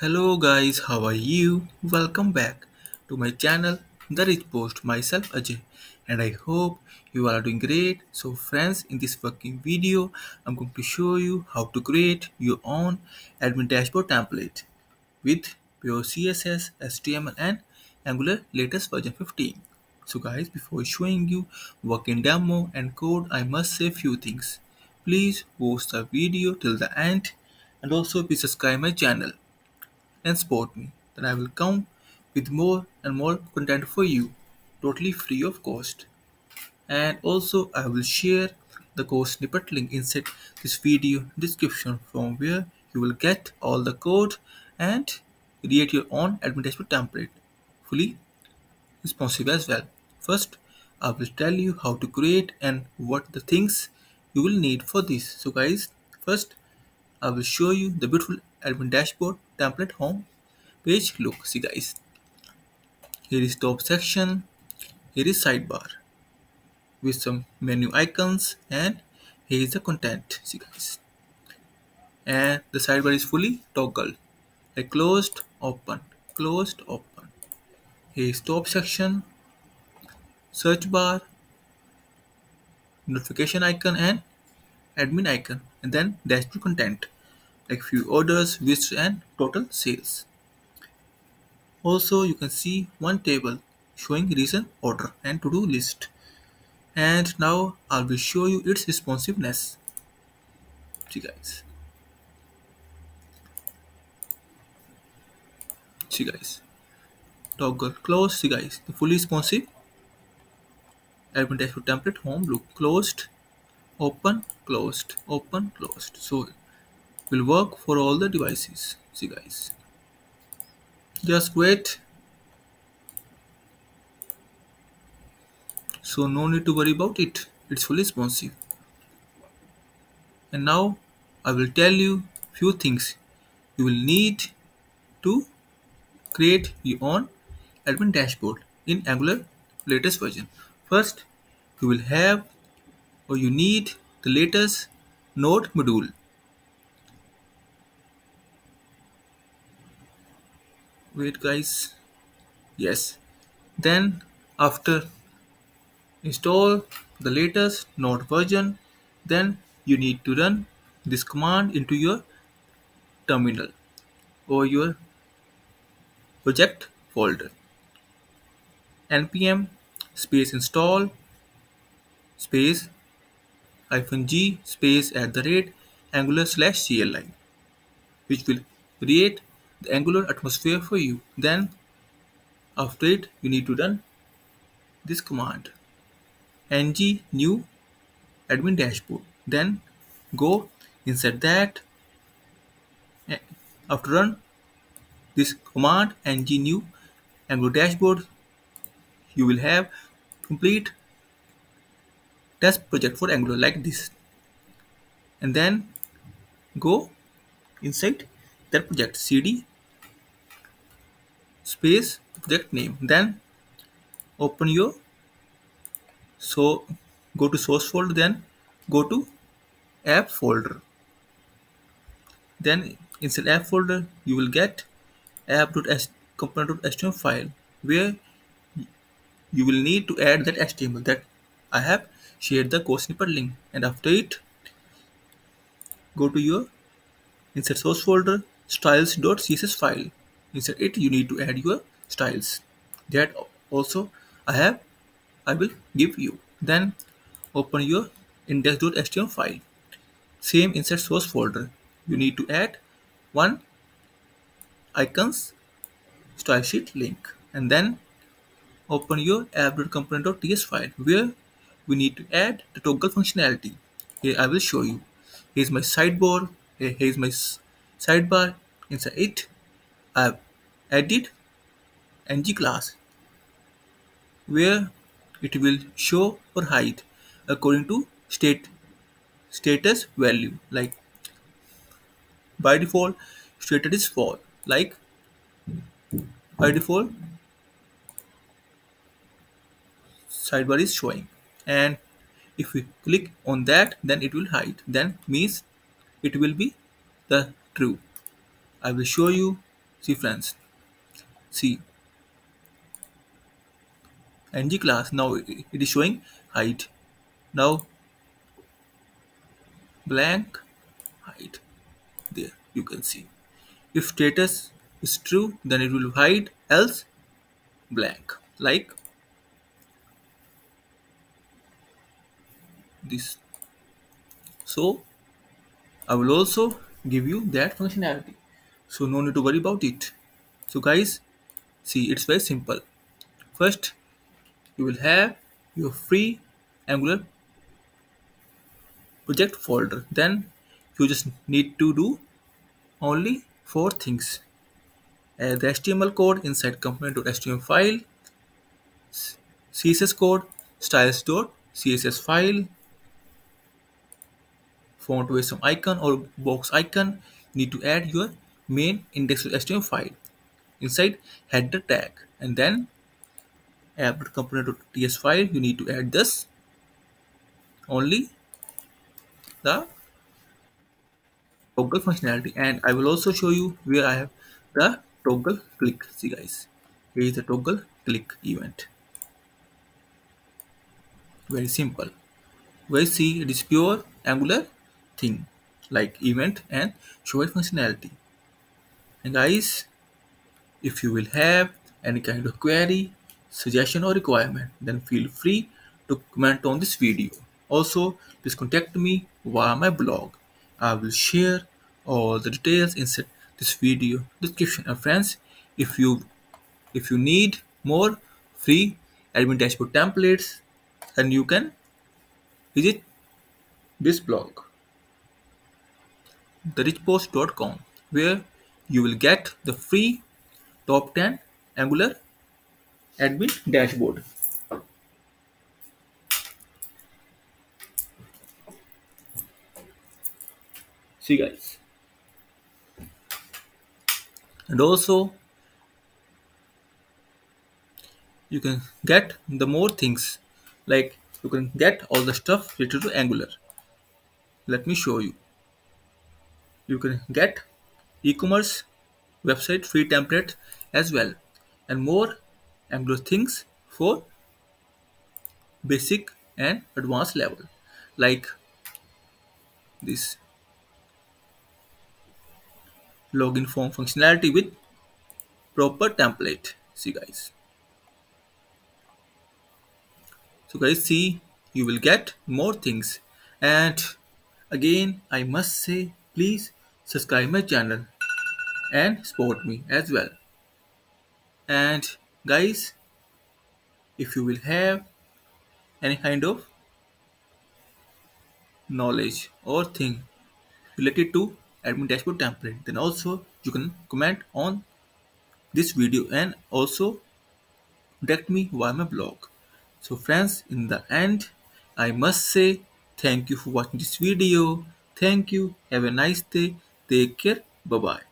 Hello guys, how are you? Welcome back to my channel The Rich Post. Myself Ajay and I hope you are doing great. So friends, in this working video, I'm going to show you how to create your own admin dashboard template with pure CSS, HTML and Angular latest version 15. So guys, before showing you working demo and code, I must say few things. Please watch the video till the end and also please subscribe my channel and support me. Then I will come with more and more content for you, totally free of cost. And also I will share the code snippet link inside this video description from where you will get all the code and create your own admin dashboard template fully responsive as well. First, I will tell you how to create and what the things you will need for this. So guys, first I will show you the beautiful admin dashboard template home page. Look, see guys, here is top section, here is sidebar with some menu icons and here is the content. See guys, and the sidebar is fully toggled, like closed, open, closed, open. Here is top section, search bar, notification icon and admin icon and then dashboard content like few orders, visits and total sales. Also you can see one table showing recent order and to-do list. And now I will show you its responsiveness. See guys. See guys. Toggle close. See guys. The fully responsive admin dashboard template home look closed open closed open closed so will work for all the devices. See guys. Just wait. So no need to worry about it. It's fully responsive. And now I will tell you few things you will need to create your own admin dashboard in Angular latest version. First you will have or you need the latest node module wait guys. Yes. Then after install the latest node version then you need to run this command into your terminal or your project folder. npm space install space hyphen g space at the rate angular slash cli which will create the angular atmosphere for you. Then after it you need to run this command. Ng new admin dashboard. Then go insert that. After run this command ng new angular dashboard you will have complete test project for angular like this. And then go inside that project cd space project name. Then open your so go to source folder then go to app folder. Then inside app folder you will get app.component.html file where you will need to add that html that i have shared the code snippet link. And after it go to your insert source folder styles.css file inside it you need to add your styles. That also I have I will give you. Then open your index.html file. Same insert source folder. You need to add one icons style sheet link. And then open your app.component.ts file where we need to add the toggle functionality. Here I will show you. Here's my sidebar. Here is my sidebar. Inside it I've added ng class where it will show or hide according to state status value. Like by default status is false. Like by default sidebar is showing. And if we click on that then it will hide. Then means it will be the true. I will show you see friends. See. Ng class now it is showing height. Now blank height. There you can see. If status is true then it will hide else blank. Like this. So I will also give you that functionality so no need to worry about it. So guys see it's very simple. First you will have your free angular project folder. Then you just need to do only four things. Add the html code inside component.html file css code styles.css file Font Awesome icon or box icon. You need to add your main index.html file. Inside header tag and then add component.ts file. You need to add this. Only the toggle functionality. And I will also show you where I have the toggle click. See guys here is the toggle click event. Very simple. We see it is pure angular thing like event and show functionality and guys if you will have any kind of query suggestion or requirement then feel free to comment on this video. Also please contact me via my blog. I will share all the details inside this video description. And friends if you if you need more free admin dashboard templates then you can visit this blog therichpost.com where you will get the free top 10 angular admin dashboard. See guys. And also you can get the more things. Like you can get all the stuff related to angular. Let me show you. You can get e-commerce website free template as well and more angular things for basic and advanced level like this login form functionality with proper template. See guys. So guys see you will get more things. And again i must say please subscribe my channel and support me as well and guys if you will have any kind of knowledge or thing related to admin dashboard template then also you can comment on this video and also contact me via my blog so friends in the end i must say thank you for watching this video Thank you. Have a nice day. Take care. Bye bye.